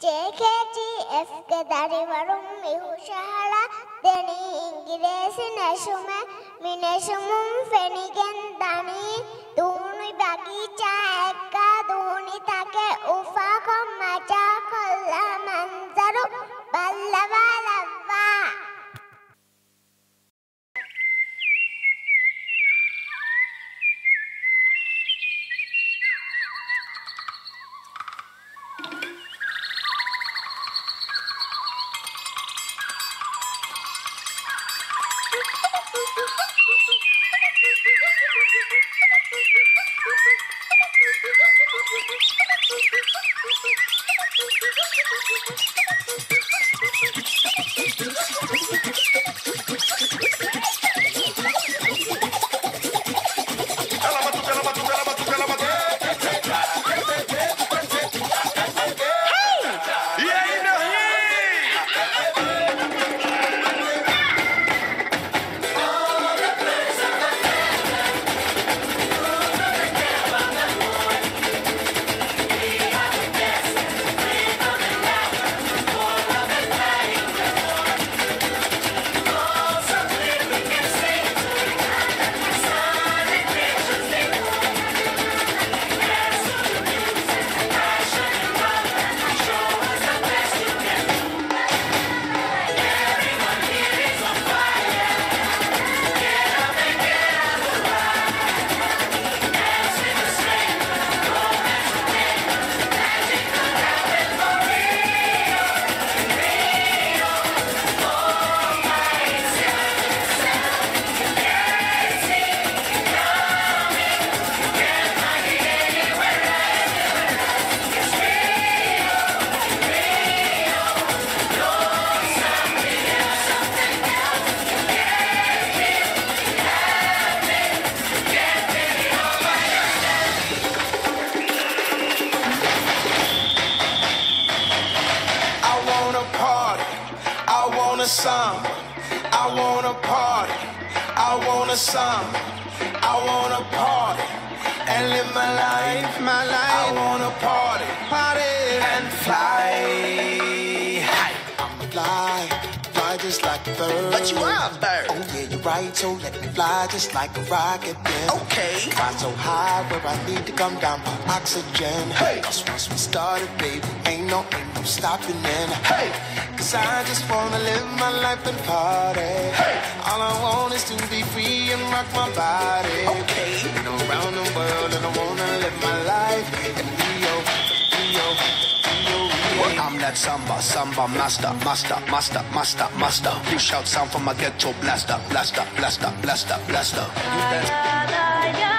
చేకేచి SK దారి వరం మిహుషహళ తెని ఇంగిరేసి నెషుమ మినెషుము ఫెనిగెన్ దాని దూని బగీచా ఎక్క దూ Ha ha ha! I want a samba. I wanna party. I want a samba. I wanna party and live my life, my life. I wanna party, party and fly. I'm fly, fly just like a bird. But you are a bird. Oh yeah, you're right. So let me fly just like a rocket. Then. Okay. Fly so high where I need to come down for oxygen. Hey. Cause once we started, baby, ain't no, ain't no stopping then. Hey. Cause I just wanna live my life and party. Hey. All I want is to be free and rock my body. Okay. Been around the world and I wanna live my life in Rio, Rio, Rio, Rio. I'm that samba, samba master, master, master, master, master. Please shout sound from my ghetto blaster, blaster, blaster, blaster, blaster. You dance.